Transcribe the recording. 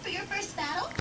for your first battle?